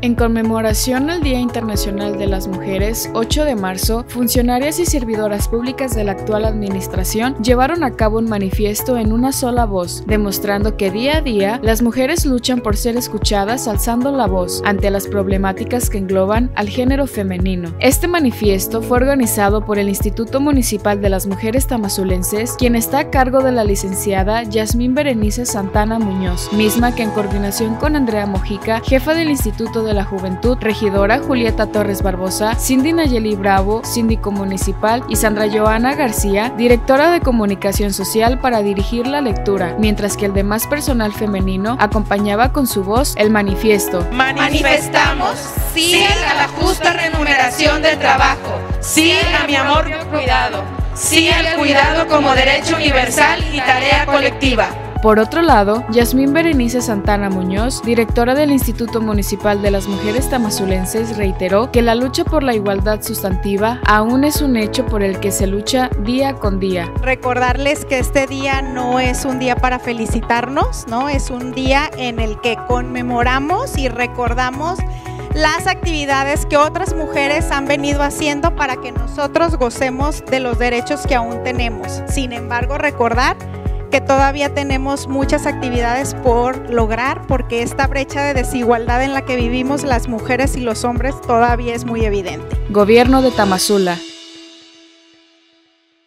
En conmemoración al Día Internacional de las Mujeres, 8 de marzo, funcionarias y servidoras públicas de la actual administración llevaron a cabo un manifiesto en una sola voz, demostrando que día a día las mujeres luchan por ser escuchadas alzando la voz ante las problemáticas que engloban al género femenino. Este manifiesto fue organizado por el Instituto Municipal de las Mujeres Tamazulenses, quien está a cargo de la licenciada Yasmín Berenice Santana Muñoz, misma que en coordinación con Andrea Mojica, jefa del Instituto de la Juventud, regidora Julieta Torres Barbosa, Cindy Nayeli Bravo, síndico municipal y Sandra Joana García, directora de comunicación social para dirigir la lectura, mientras que el demás personal femenino acompañaba con su voz el manifiesto. Manifestamos sí a la justa remuneración del trabajo, sí a mi amor cuidado, sí al cuidado como derecho universal y tarea colectiva. Por otro lado, Yasmín Berenice Santana Muñoz, directora del Instituto Municipal de las Mujeres Tamazulenses, reiteró que la lucha por la igualdad sustantiva aún es un hecho por el que se lucha día con día. Recordarles que este día no es un día para felicitarnos, ¿no? Es un día en el que conmemoramos y recordamos las actividades que otras mujeres han venido haciendo para que nosotros gocemos de los derechos que aún tenemos. Sin embargo, recordar que todavía tenemos muchas actividades por lograr porque esta brecha de desigualdad en la que vivimos las mujeres y los hombres todavía es muy evidente. Gobierno de Tamazula.